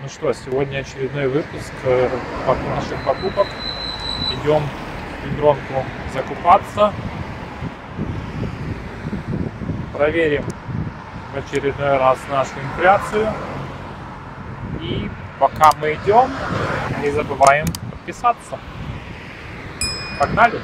Ну что, сегодня очередной выпуск э, наших покупок. Идем в Пендронку закупаться. Проверим в очередной раз нашу инфляцию. И пока мы идем, не забываем подписаться. Погнали!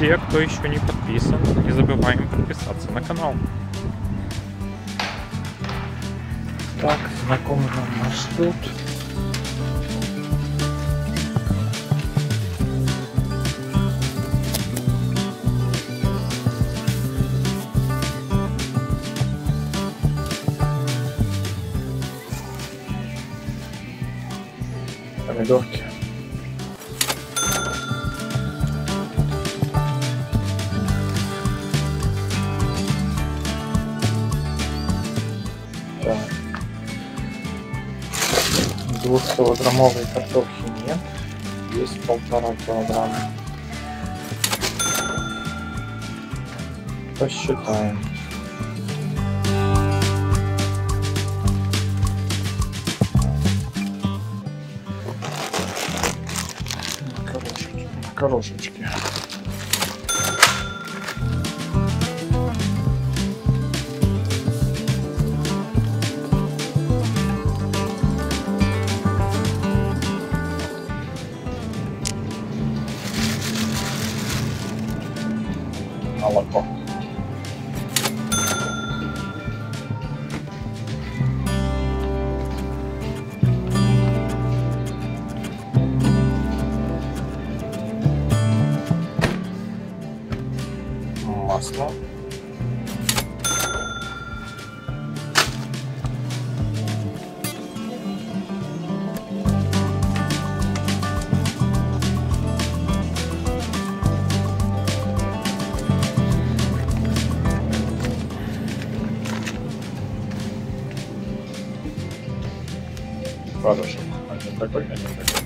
Те, кто еще не подписан, не забываем подписаться на канал. Так, знакомый нам маршрут. Помидорки. 200-килограммовой картошки нет. Есть полтора килограмма. Посчитаем. Макарошечки. Макарошечки. молоко. Масло. Хорошо. Один такой, один такой.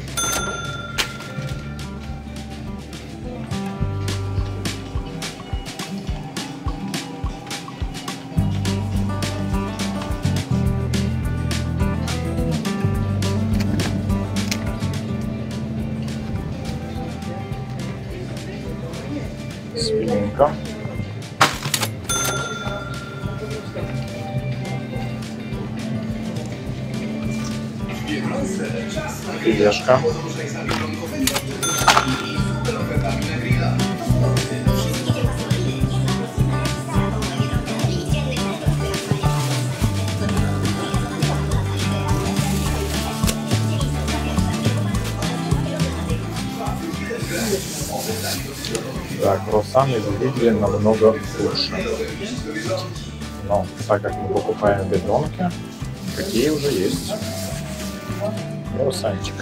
Свининка. Филешка. Так, круассаны выглядели намного лучше. Но так как мы покупаем бедронки, какие уже есть. Круассанчик.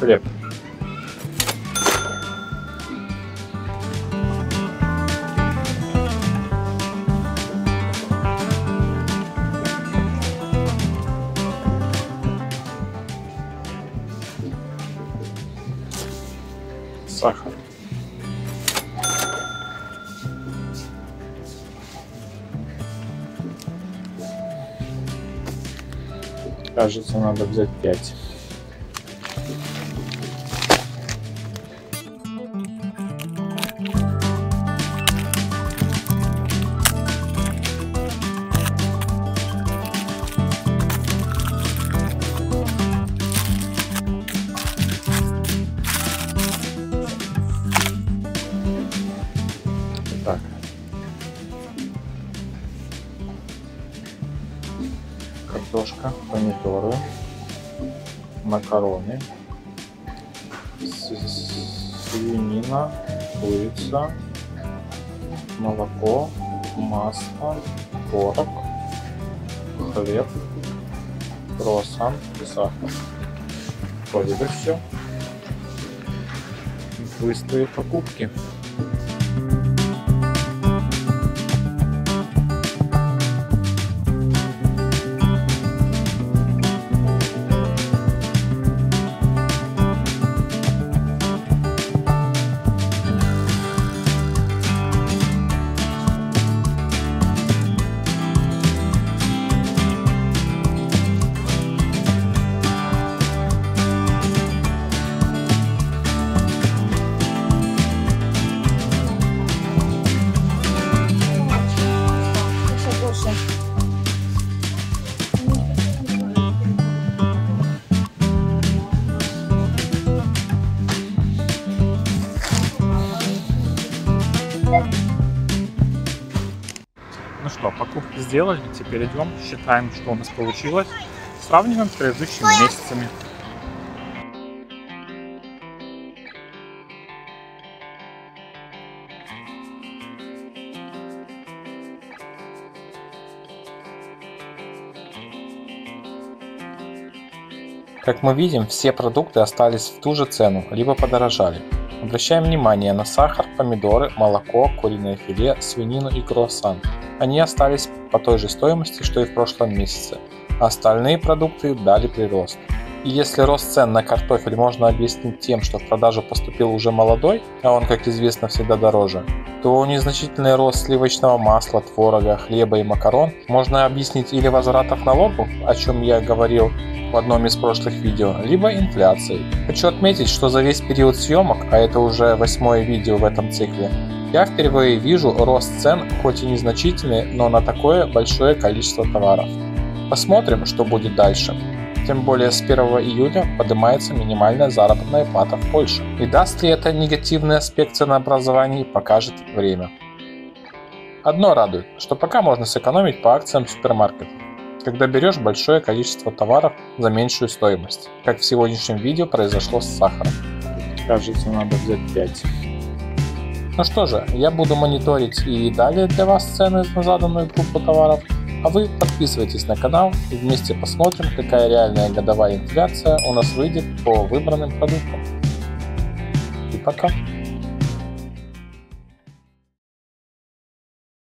Хлеб. Сахар. Кажется, надо взять 5. Помидоры, макароны, свинина, курица, молоко, масло, творог, хлеб, круассан и сахар. Вроде бы все. Быстрые покупки. Сделали, теперь идем, считаем, что у нас получилось, сравниваем с предыдущими месяцами. Как мы видим, все продукты остались в ту же цену, либо подорожали. Обращаем внимание на сахар, помидоры, молоко, куриное филе, свинину и круассан. Они остались по той же стоимости, что и в прошлом месяце, остальные продукты дали прирост. И если рост цен на картофель можно объяснить тем, что в продажу поступил уже молодой, а он, как известно, всегда дороже, то незначительный рост сливочного масла, творога, хлеба и макарон можно объяснить или возвратов налогов, о чем я говорил в одном из прошлых видео, либо инфляцией. Хочу отметить, что за весь период съемок, а это уже восьмое видео в этом цикле, я впервые вижу рост цен, хоть и незначительный, но на такое большое количество товаров. Посмотрим, что будет дальше. Тем более с 1 июля поднимается минимальная заработная плата в Польше. И даст ли это негативный аспект ценообразования, покажет время. Одно радует, что пока можно сэкономить по акциям супермаркетов, когда берешь большое количество товаров за меньшую стоимость, как в сегодняшнем видео произошло с сахаром. Кажется, надо взять 5. Ну что же, я буду мониторить и далее для вас цены на заданную группу товаров, а вы подписывайтесь на канал и вместе посмотрим, какая реальная годовая инфляция у нас выйдет по выбранным продуктам. И пока!